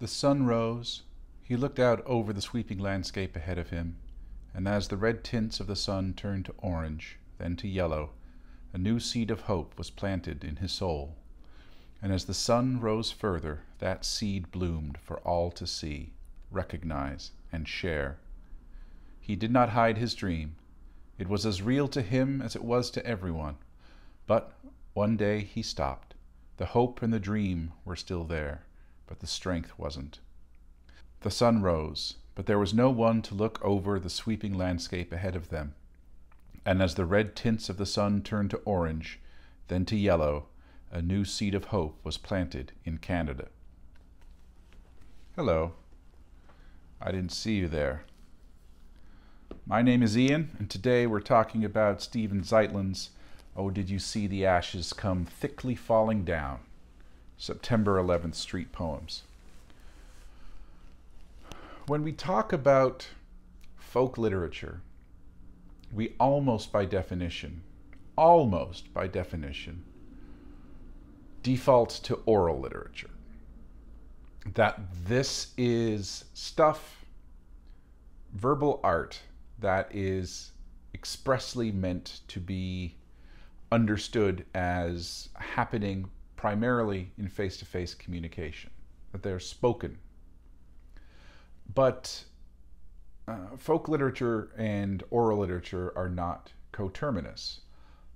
The sun rose. He looked out over the sweeping landscape ahead of him, and as the red tints of the sun turned to orange, then to yellow, a new seed of hope was planted in his soul. And as the sun rose further, that seed bloomed for all to see, recognize, and share. He did not hide his dream. It was as real to him as it was to everyone. But one day he stopped. The hope and the dream were still there, but the strength wasn't. The sun rose, but there was no one to look over the sweeping landscape ahead of them. And as the red tints of the sun turned to orange, then to yellow, a new seed of hope was planted in Canada. Hello. I didn't see you there. My name is Ian, and today we're talking about Steven Zeitlin's Oh, Did You See the Ashes Come Thickly Falling Down? September 11th Street Poems. When we talk about folk literature, we almost by definition, almost by definition, default to oral literature. That this is stuff, verbal art, that is expressly meant to be understood as happening primarily in face to face communication, that they're spoken. But uh, folk literature and oral literature are not coterminous.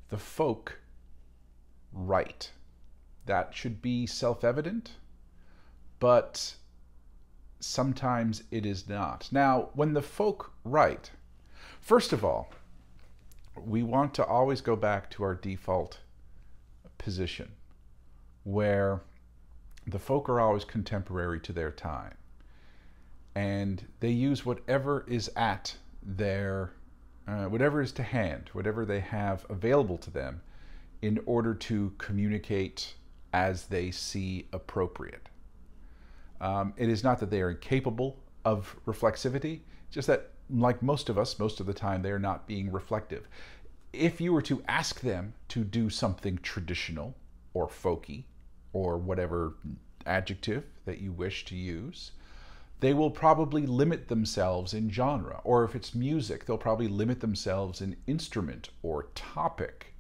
The folk write. That should be self evident, but sometimes it is not. Now, when the folk write, first of all, we want to always go back to our default position where the folk are always contemporary to their time and they use whatever is at their uh, whatever is to hand whatever they have available to them in order to communicate as they see appropriate um, it is not that they are incapable of reflexivity just that like most of us, most of the time, they are not being reflective. If you were to ask them to do something traditional or folky or whatever adjective that you wish to use, they will probably limit themselves in genre. Or if it's music, they'll probably limit themselves in instrument or topic.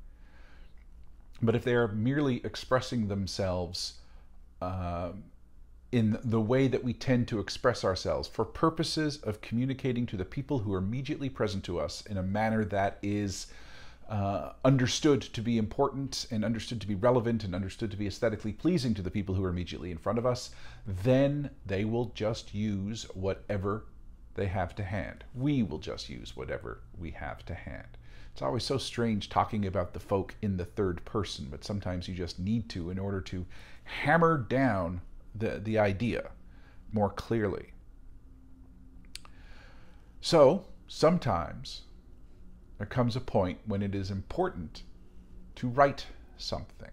But if they are merely expressing themselves uh, in the way that we tend to express ourselves for purposes of communicating to the people who are immediately present to us in a manner that is uh, understood to be important and understood to be relevant and understood to be aesthetically pleasing to the people who are immediately in front of us, then they will just use whatever they have to hand. We will just use whatever we have to hand. It's always so strange talking about the folk in the third person, but sometimes you just need to in order to hammer down the, the idea more clearly. So sometimes there comes a point when it is important to write something.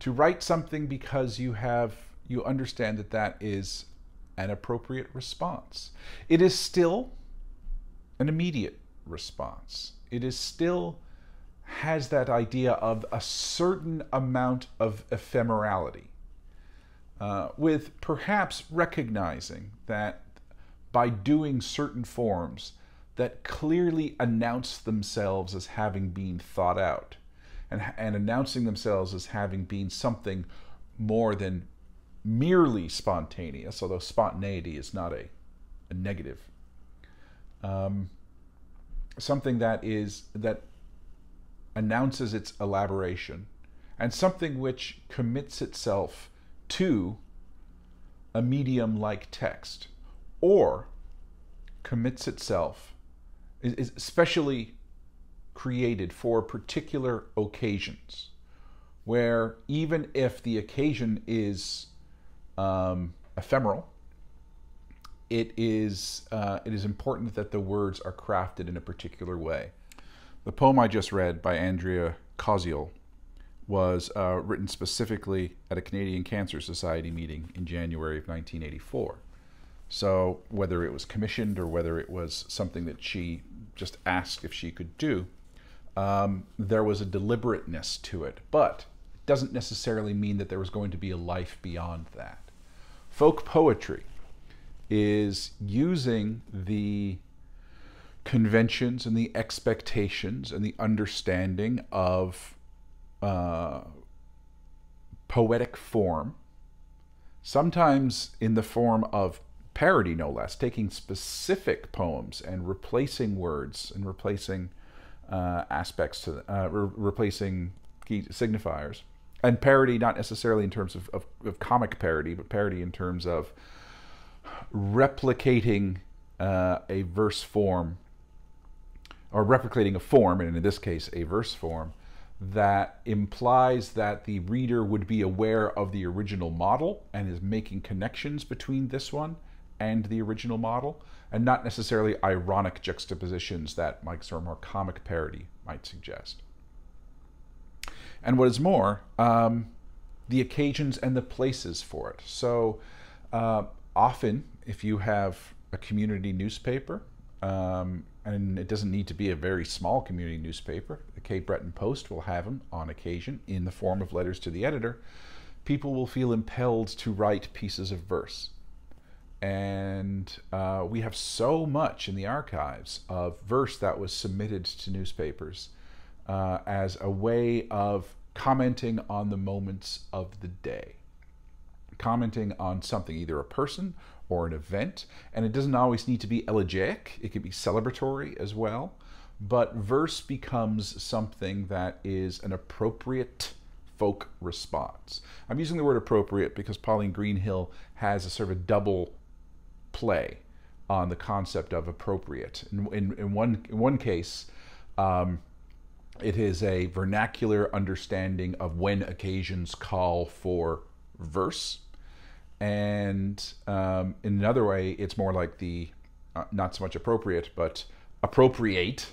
To write something because you have you understand that that is an appropriate response. It is still an immediate response. It is still has that idea of a certain amount of ephemerality uh, with perhaps recognizing that by doing certain forms that clearly announce themselves as having been thought out and, and announcing themselves as having been something more than merely spontaneous, although spontaneity is not a, a negative. Um, something that is that announces its elaboration and something which commits itself to a medium like text or commits itself is especially created for particular occasions where even if the occasion is um, ephemeral it is uh, it is important that the words are crafted in a particular way the poem i just read by andrea Koziol was uh, written specifically at a Canadian Cancer Society meeting in January of 1984. So whether it was commissioned or whether it was something that she just asked if she could do, um, there was a deliberateness to it. But it doesn't necessarily mean that there was going to be a life beyond that. Folk poetry is using the conventions and the expectations and the understanding of uh, poetic form, sometimes in the form of parody, no less, taking specific poems and replacing words and replacing uh, aspects to uh, re- replacing key signifiers. And parody, not necessarily in terms of, of, of comic parody, but parody in terms of replicating uh, a verse form or replicating a form, and in this case, a verse form, that implies that the reader would be aware of the original model and is making connections between this one and the original model, and not necessarily ironic juxtapositions that like of more comic parody might suggest. And what is more, um, the occasions and the places for it. So uh, often, if you have a community newspaper, um, and it doesn't need to be a very small community newspaper. The Cape Breton Post will have them on occasion in the form of letters to the editor. People will feel impelled to write pieces of verse. And uh, we have so much in the archives of verse that was submitted to newspapers uh, as a way of commenting on the moments of the day, commenting on something, either a person or an event. And it doesn't always need to be elegiac, it can be celebratory as well. But verse becomes something that is an appropriate folk response. I'm using the word appropriate because Pauline Greenhill has a sort of a double play on the concept of appropriate. In, in, in one, in one case, um, it is a vernacular understanding of when occasions call for verse and um, in another way, it's more like the uh, not so much appropriate, but appropriate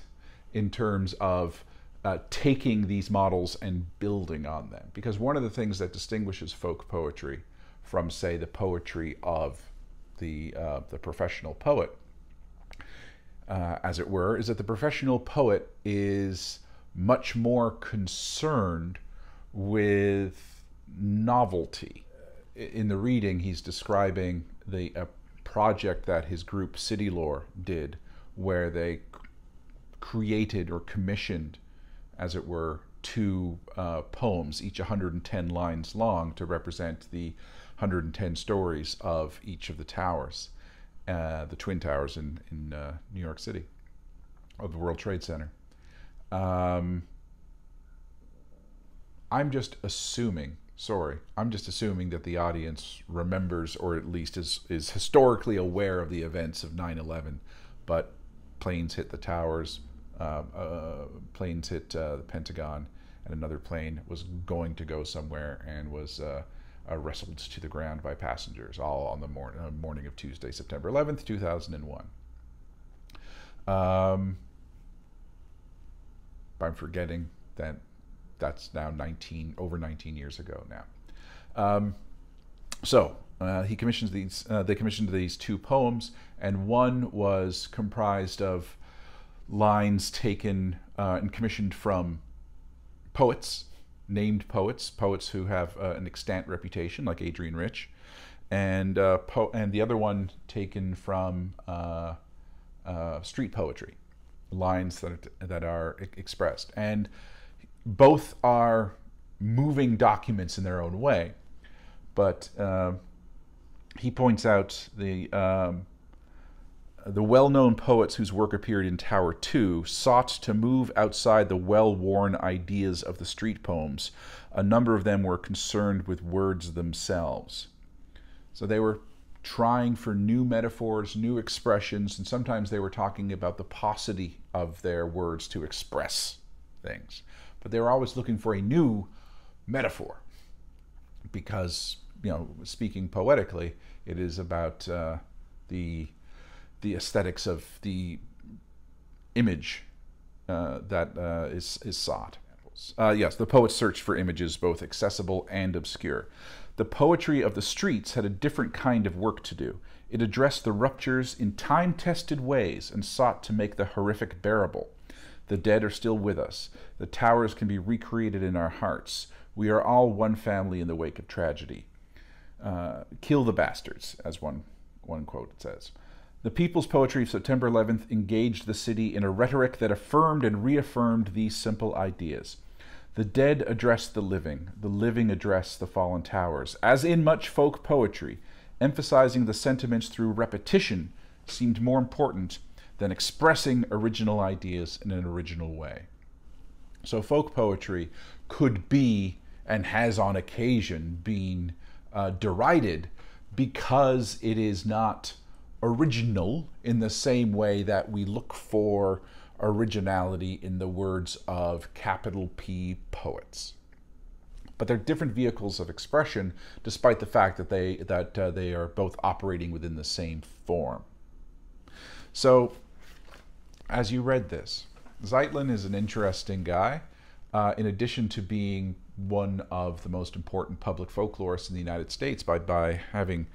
in terms of uh, taking these models and building on them. Because one of the things that distinguishes folk poetry from, say, the poetry of the uh, the professional poet, uh, as it were, is that the professional poet is much more concerned with novelty. In the reading, he's describing the a project that his group City Lore did, where they created or commissioned, as it were, two uh, poems, each 110 lines long, to represent the 110 stories of each of the towers, uh, the Twin Towers in, in uh, New York City, of the World Trade Center. Um, I'm just assuming sorry i'm just assuming that the audience remembers or at least is is historically aware of the events of 9-11 but planes hit the towers uh, uh, planes hit uh, the pentagon and another plane was going to go somewhere and was uh, wrestled to the ground by passengers all on the mor- uh, morning of tuesday september 11th 2001 um, i'm forgetting that that's now 19 over 19 years ago now. Um, so uh, he commissions these. Uh, they commissioned these two poems, and one was comprised of lines taken uh, and commissioned from poets, named poets, poets who have uh, an extant reputation, like Adrienne Rich, and uh, and the other one taken from uh, street poetry, lines that that are expressed and both are moving documents in their own way. But uh, he points out the um, the well-known poets whose work appeared in Tower 2 sought to move outside the well-worn ideas of the street poems. A number of them were concerned with words themselves. So they were trying for new metaphors, new expressions, and sometimes they were talking about the paucity of their words to express things but they were always looking for a new metaphor because you know speaking poetically it is about uh, the the aesthetics of the image uh, that uh, is is sought uh, yes the poets searched for images both accessible and obscure the poetry of the streets had a different kind of work to do it addressed the ruptures in time-tested ways and sought to make the horrific bearable the dead are still with us. The towers can be recreated in our hearts. We are all one family in the wake of tragedy. uh, kill the bastards, as one, one quote says. The People's Poetry of September 11th engaged the city in a rhetoric that affirmed and reaffirmed these simple ideas. The dead addressed the living, the living addressed the fallen towers. As in much folk poetry, emphasizing the sentiments through repetition seemed more important than expressing original ideas in an original way. So, folk poetry could be, and has on occasion been, uh, derided because it is not original in the same way that we look for originality in the words of capital P poets. But they're different vehicles of expression, despite the fact that they that uh, they are both operating within the same form. So, as you read this, Zeitlin is an interesting guy. Uh, in addition to being one of the most important public folklorists in the United States by by having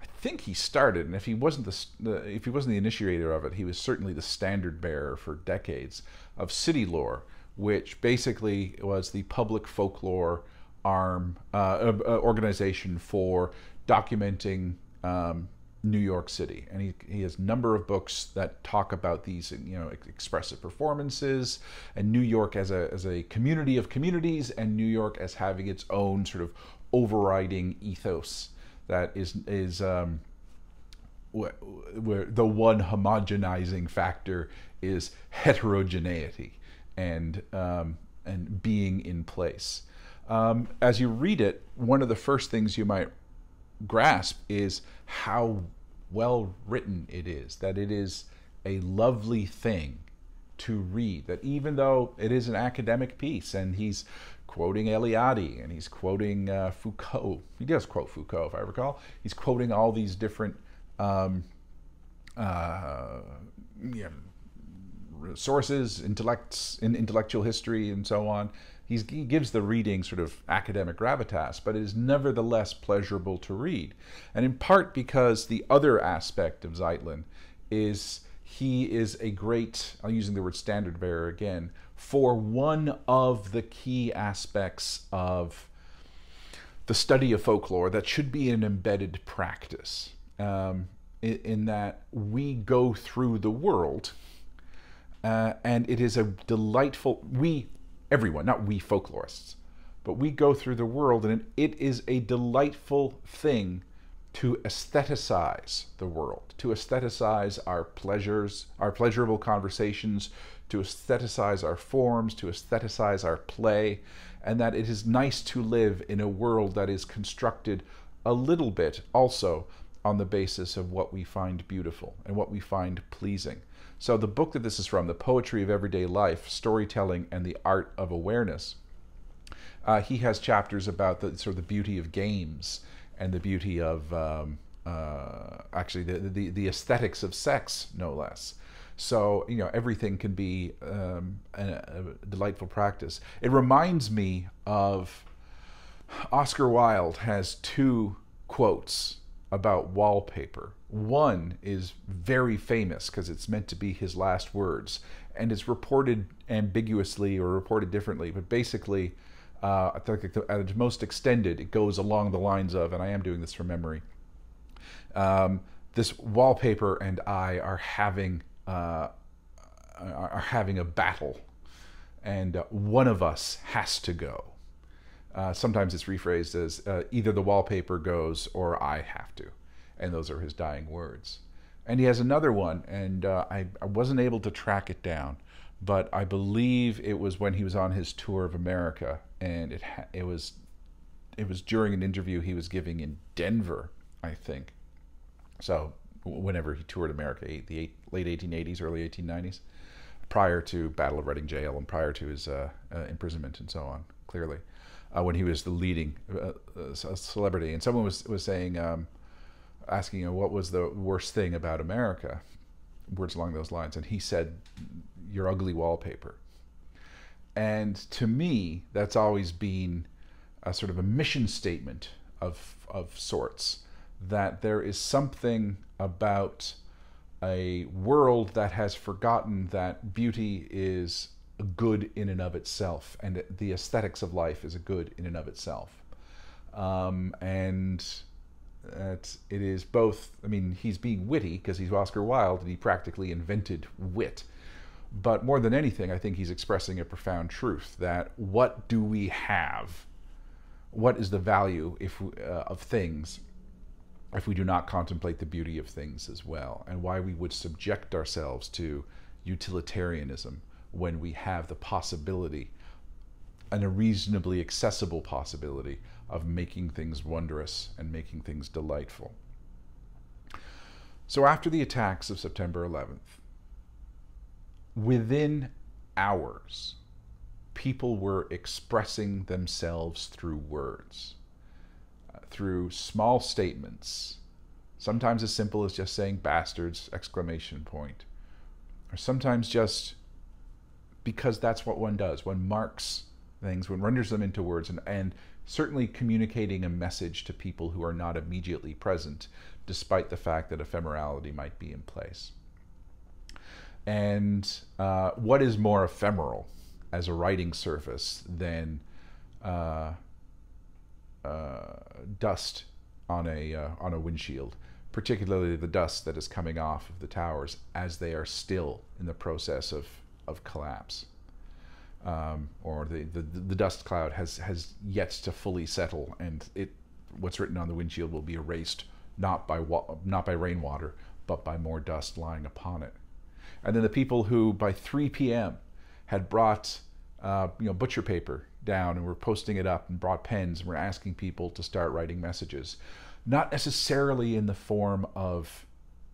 I think he started, and if he wasn't the if he wasn't the initiator of it, he was certainly the standard bearer for decades of City Lore, which basically was the public folklore arm uh, uh, organization for documenting um, New York City, and he, he has a number of books that talk about these, you know, expressive performances, and New York as a as a community of communities, and New York as having its own sort of overriding ethos that is is um, where the one homogenizing factor is heterogeneity and um, and being in place. Um, as you read it, one of the first things you might grasp is how well written it is. That it is a lovely thing to read. That even though it is an academic piece, and he's quoting Eliade and he's quoting uh, Foucault. He does quote Foucault, if I recall. He's quoting all these different um, uh, sources, intellects, in intellectual history, and so on. He's, he gives the reading sort of academic gravitas, but it is nevertheless pleasurable to read. And in part because the other aspect of Zeitlin is he is a great, I'm using the word standard bearer again, for one of the key aspects of the study of folklore that should be an embedded practice. Um, in, that we go through the world, uh, and it is a delightful, we, everyone, not we folklorists, but we go through the world, and it is a delightful thing to aestheticize the world, to aestheticize our pleasures, our pleasurable conversations, to aestheticize our forms, to aestheticize our play, and that it is nice to live in a world that is constructed a little bit also on the basis of what we find beautiful and what we find pleasing. So, the book that this is from, The Poetry of Everyday Life Storytelling and the Art of Awareness, uh, he has chapters about the sort of the beauty of games and the beauty of um, uh, actually the, the, the aesthetics of sex, no less. So, you know, everything can be um, a, a, delightful practice. It reminds me of Oscar Wilde has two quotes about wallpaper. One is very famous because it's meant to be his last words, and it's reported ambiguously or reported differently, but basically, uh, I think at its most extended, it goes along the lines of, and I am doing this from memory. Um, this wallpaper and I are having uh, are having a battle, and uh, one of us has to go. Uh, sometimes it's rephrased as uh, either the wallpaper goes or I have to, and those are his dying words. And he has another one, and uh, I, I wasn't able to track it down, but I believe it was when he was on his tour of America, and it it was it was during an interview he was giving in Denver, I think. So whenever he toured America, the eight, late 1880s, early 1890s, prior to Ballad of Reading Gaol and prior to his uh, uh, imprisonment and so on. Clearly, uh, when he was the leading uh, uh, celebrity, and someone was was saying, um, asking him what was the worst thing about America, words along those lines, and he said, "Your ugly wallpaper." And to me, that's always been a sort of a mission statement of of sorts that there is something about a world that has forgotten that beauty is a good in and of itself, and the aesthetics of life is a good in and of itself. Um, and that it is both, I mean, he's being witty because he's Oscar Wilde and he practically invented wit. But more than anything, I think he's expressing a profound truth that what do we have? What is the value if uh, of things if we do not contemplate the beauty of things as well, and why we would subject ourselves to utilitarianism when we have the possibility, and a reasonably accessible possibility, of making things wondrous and making things delightful. So after the attacks of September 11th, within hours, people were expressing themselves through words through small statements, sometimes as simple as just saying bastards, exclamation point, or sometimes just because that's what one does. One marks things, one renders them into words, and, and certainly communicating a message to people who are not immediately present, despite the fact that ephemerality might be in place. And uh, what is more ephemeral as a writing surface than uh, dust on a uh, on a windshield, particularly the dust that is coming off of the towers as they are still in the process of of collapse, um, or the, the the dust cloud has has yet to fully settle, and it what's written on the windshield will be erased not by not by rainwater, but by more dust lying upon it. And then the people who by 3 p.m. had brought uh, you know butcher paper down and we're posting it up and brought pens and we're asking people to start writing messages. Not necessarily in the form of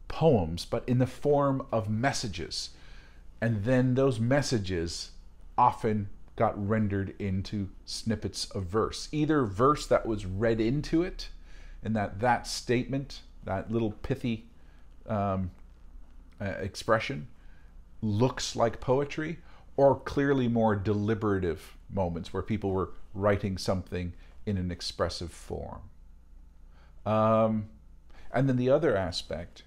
poems, but in the form of messages. And then those messages often got rendered into snippets of verse, either verse that was read into it, and that that statement, that little pithy um, uh, expression, looks like poetry, or clearly more deliberative moments where people were writing something in an expressive form. Um, and then the other aspect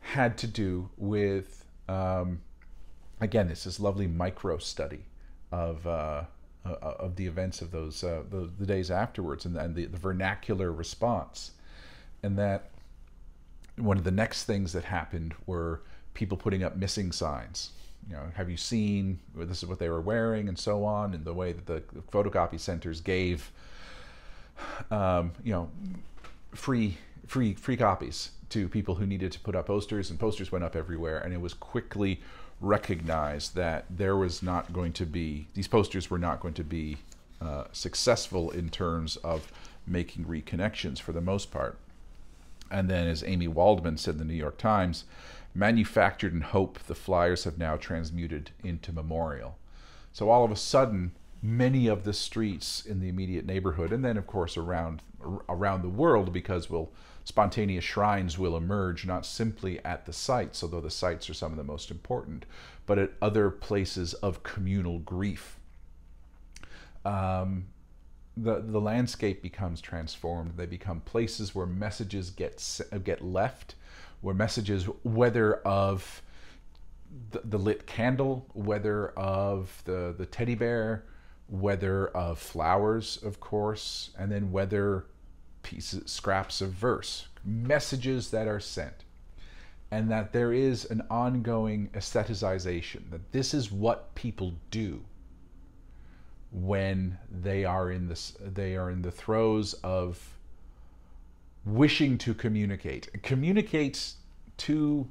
had to do with, um, again, it's this lovely micro study of, uh, uh, of the events of those uh, the, the, days afterwards and, and the, the vernacular response. And that one of the next things that happened were people putting up missing signs you know, have you seen this is what they were wearing and so on, and the way that the photocopy centers gave, um, you know, free free free copies to people who needed to put up posters, and posters went up everywhere, and it was quickly recognized that there was not going to be these posters were not going to be uh, successful in terms of making reconnections for the most part. And then, as Amy Waldman said in the New York Times, manufactured in hope, the flyers have now transmuted into memorial. So all of a sudden, many of the streets in the immediate neighborhood, and then of course around around the world, because will spontaneous shrines will emerge not simply at the sites, although the sites are some of the most important, but at other places of communal grief. Um, the the landscape becomes transformed. They become places where messages get get left were messages, whether of the, the lit candle, whether of the, the teddy bear, whether of flowers, of course, and then whether pieces, scraps of verse, messages that are sent. And that there is an ongoing aestheticization, that this is what people do when they are in this they are in the throes of wishing to communicate. Communicate to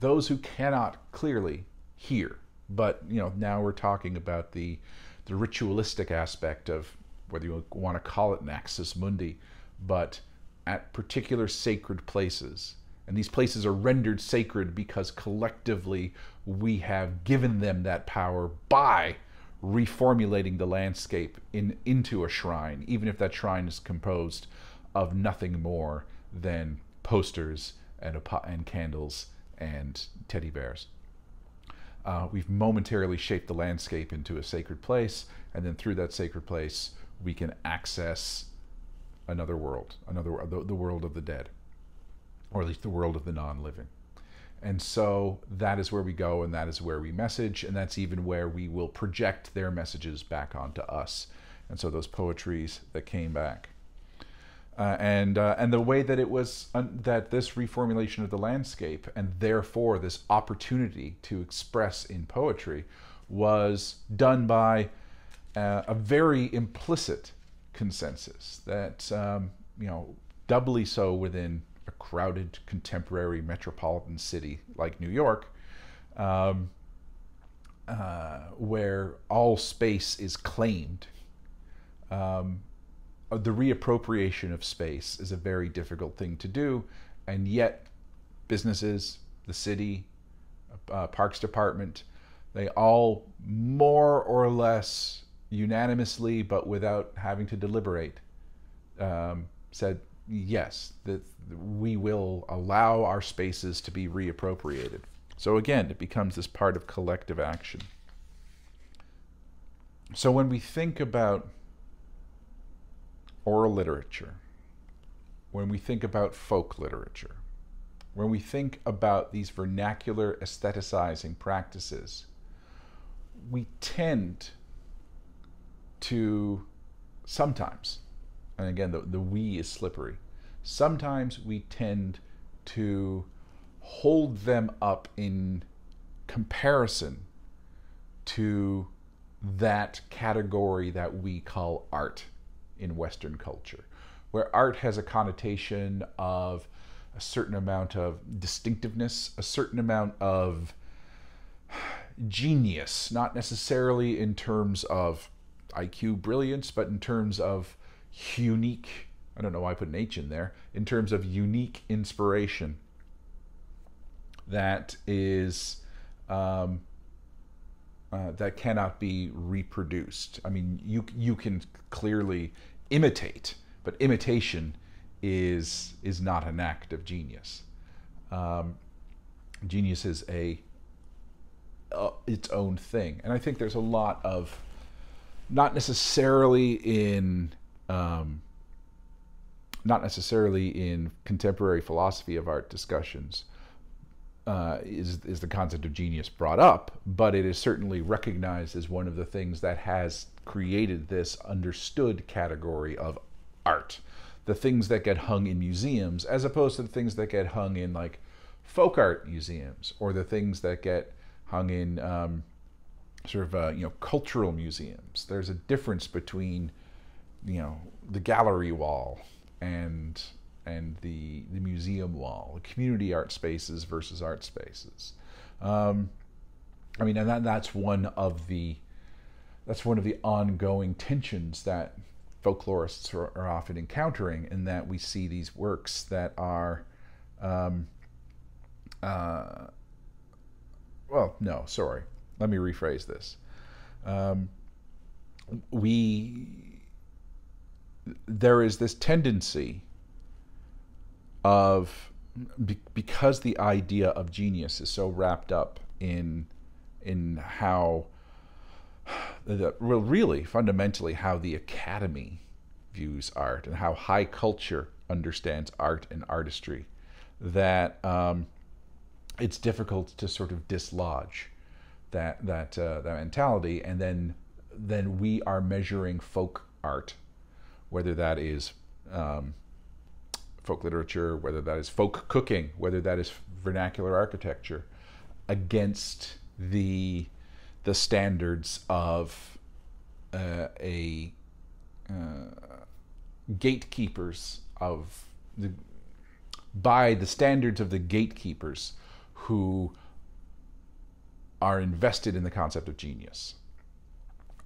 those who cannot clearly hear. But you know, now we're talking about the the ritualistic aspect of whether you want to call it Nexus Mundi, but at particular sacred places. And these places are rendered sacred because collectively we have given them that power by reformulating the landscape in, into a shrine, even if that shrine is composed of nothing more than posters and, and candles and teddy bears. Uh, we've momentarily shaped the landscape into a sacred place, and then through that sacred place, we can access another world, another the, the world of the dead, or at least the world of the non-living. And so that is where we go, and that is where we message, and that's even where we will project their messages back onto us. And so those poetries that came back Uh, and uh, and the way that it was that this reformulation of the landscape and therefore this opportunity to express in poetry was done by uh, a very implicit consensus that um, you know doubly so within a crowded contemporary metropolitan city like New York, um, uh, where all space is claimed. Um, the reappropriation of space is a very difficult thing to do, and yet businesses, the city, uh, Parks Department, they all more or less unanimously, but without having to deliberate, um, said yes, that we will allow our spaces to be reappropriated. So again, it becomes this part of collective action. So when we think about oral literature, when we think about folk literature, when we think about these vernacular aestheticizing practices, we tend to sometimes, and again, the, the we is slippery, sometimes we tend to hold them up in comparison to that category that we call art in Western culture, where art has a connotation of a certain amount of distinctiveness, a certain amount of genius, not necessarily in terms of IQ brilliance, but in terms of unique, I don't know why I put an H in there, in terms of unique inspiration that is um, uh, that cannot be reproduced. I mean, you you can clearly imitate, but imitation is is not an act of genius. Um, genius is a uh, its own thing, and I think there's a lot of not necessarily in um, not necessarily in contemporary philosophy of art discussions uh, is is the concept of genius brought up, but it is certainly recognized as one of the things that has created this understood category of art. The things that get hung in museums, as opposed to the things that get hung in like folk art museums, or the things that get hung in um, sort of uh, you know cultural museums. There's a difference between you know the gallery wall and and the the museum wall, the community art spaces versus art spaces. Um, I mean, and that, that's one of the that's one of the ongoing tensions that folklorists are, are often encountering, in that we see these works that are, um, uh, well, no, sorry, let me rephrase this. Um, we there is this tendency of be, because the idea of genius is so wrapped up in in how the, well really fundamentally how the academy views art and how high culture understands art and artistry that um, it's difficult to sort of dislodge that that uh, that mentality. And then then we are measuring folk art whether that is um, folk literature, whether that is folk cooking, whether that is vernacular architecture, against the the standards of uh, a uh, gatekeepers of the by the standards of the gatekeepers who are invested in the concept of genius.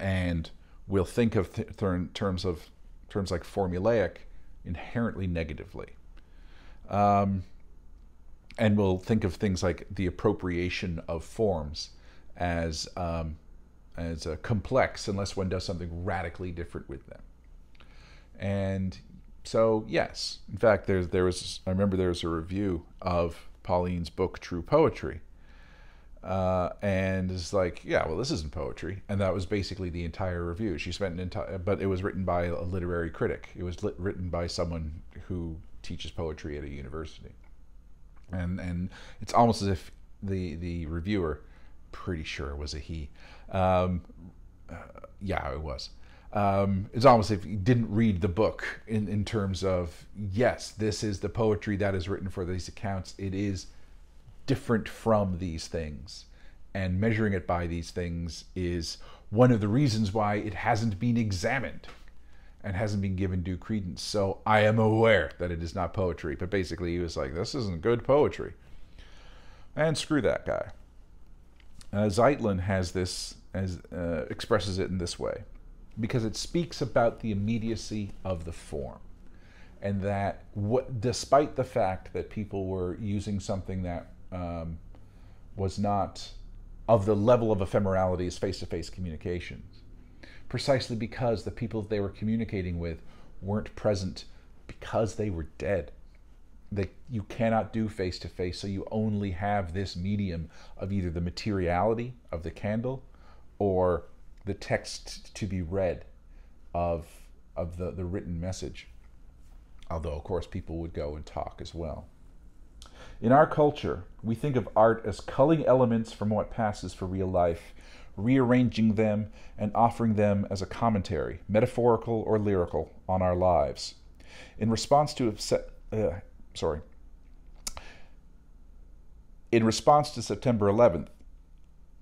And we'll think of th- terms of terms like formulaic inherently negatively. Um, and we'll think of things like the appropriation of forms as um, as uh, complex unless one does something radically different with them. And so, yes, in fact, there's there was I remember there was a review of Pauline's book True Poetry, uh, and it's like, yeah, well, this isn't poetry, and that was basically the entire review. She spent an entire, but it was written by a literary critic. It was lit, written by someone who teaches poetry at a university, and and it's almost as if the the reviewer, pretty sure it was a he, um, uh, yeah, it was, Um, it's almost if you didn't read the book in, in terms of, yes, this is the poetry that is written for these accounts. It is different from these things. And measuring it by these things is one of the reasons why it hasn't been examined and hasn't been given due credence. So I am aware that it is not poetry. But basically, he was like, this isn't good poetry. And screw that guy. Uh, Zeitlin has this, as uh, expresses it in this way because it speaks about the immediacy of the form. And that, what, despite the fact that people were using something that um, was not of the level of ephemerality as face to face communications, precisely because the people they were communicating with weren't present because they were dead. They, you cannot do face to face, so you only have this medium of either the materiality of the candle or the text to be read of, of the, the written message. Although, of course, people would go and talk as well. In our culture, we think of art as culling elements from what passes for real life, rearranging them, and offering them as a commentary, metaphorical or lyrical, on our lives. In response to uh, sorry, in response to September 11th,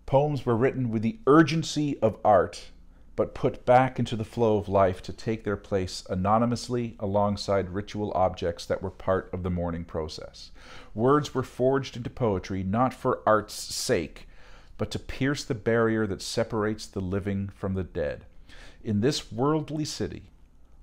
Poems were written with the urgency of art, but put back into the flow of life to take their place anonymously alongside ritual objects that were part of the mourning process. Words were forged into poetry not for art's sake, but to pierce the barrier that separates the living from the dead. In this worldly city,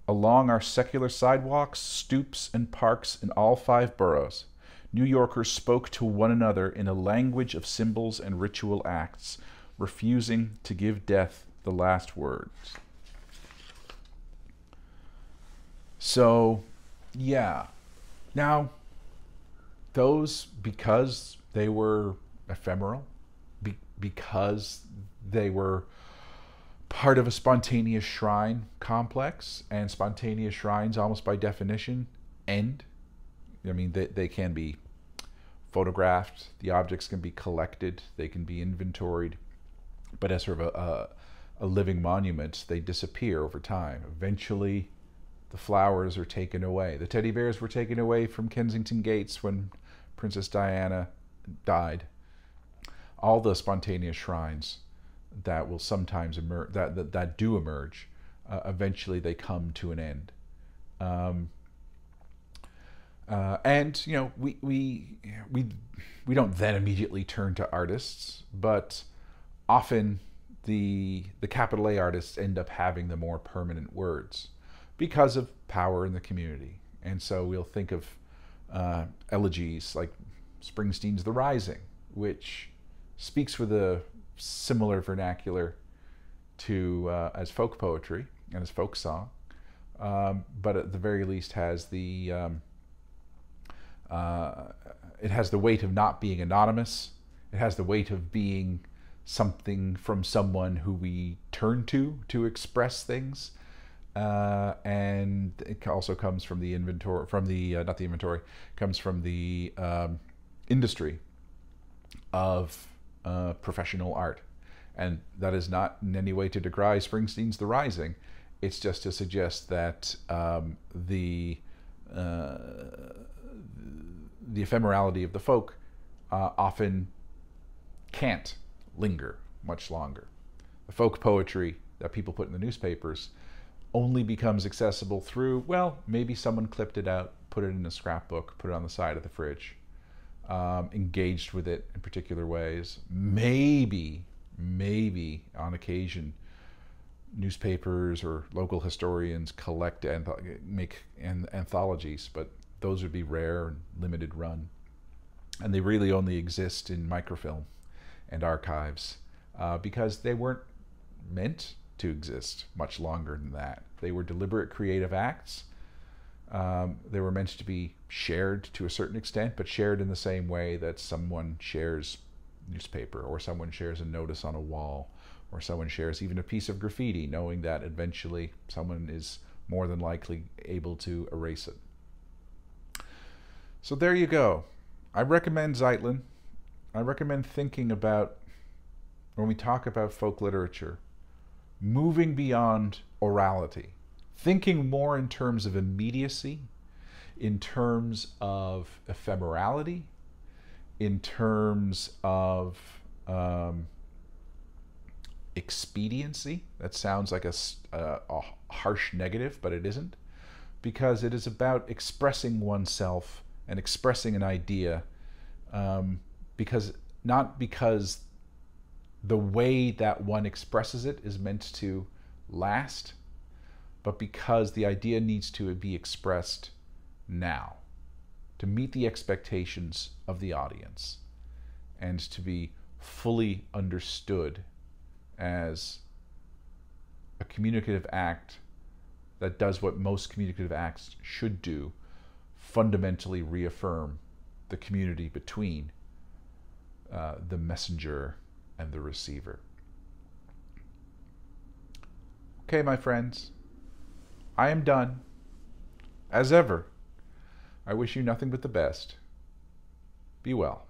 along our secular sidewalks, stoops, and parks in all five boroughs, New Yorkers spoke to one another in a language of symbols and ritual acts, refusing to give death the last words. So, yeah. Now, those, because they were ephemeral, be, because they were part of a spontaneous shrine complex, and spontaneous shrines, almost by definition, end. I mean, they, they can be photographed. The objects can be collected. They can be inventoried. But as sort of a, a, a living monument, they disappear over time. Eventually, the flowers are taken away. The teddy bears were taken away from Kensington Gates when Princess Diana died. All the spontaneous shrines that will sometimes emerge, that, that, that do emerge, uh, eventually they come to an end. Um, uh, and you know, we we we we don't then immediately turn to artists, but often the the capital A artists end up having the more permanent words because of power in the community. And so we'll think of uh, elegies like Springsteen's "The Rising," which speaks with a similar vernacular to uh, as folk poetry and as folk song, um, but at the very least has the um, uh, it has the weight of not being anonymous. It has the weight of being something from someone who we turn to to express things. Uh, and it also comes from the inventory, from the, uh, not the inventory, comes from the um, industry of uh, professional art. And that is not in any way to decry Springsteen's The Rising. It's just to suggest that um, the uh, the ephemerality of the folk uh, often can't linger much longer. The folk poetry that people put in the newspapers only becomes accessible through, well, maybe someone clipped it out, put it in a scrapbook, put it on the side of the fridge, um, engaged with it in particular ways. Maybe, maybe on occasion, newspapers or local historians collect and make an anthologies, but those would be rare and limited run. And they really only exist in microfilm and archives uh, because they weren't meant to exist much longer than that. They were deliberate creative acts. Um, they were meant to be shared to a certain extent, but shared in the same way that someone shares newspaper or someone shares a notice on a wall or someone shares even a piece of graffiti, knowing that eventually someone is more than likely able to erase it. So there you go. I recommend Zeitlin. I recommend thinking about, when we talk about folk literature, moving beyond orality, thinking more in terms of immediacy, in terms of ephemerality, in terms of um, expediency. That sounds like a, a, a harsh negative, but it isn't, because it is about expressing oneself and expressing an idea, um, because not because the way that one expresses it is meant to last, but because the idea needs to be expressed now to meet the expectations of the audience and to be fully understood as a communicative act that does what most communicative acts should do fundamentally reaffirm the community between uh, the messenger and the receiver. Okay, my friends, I am done. As ever, I wish you nothing but the best. Be well.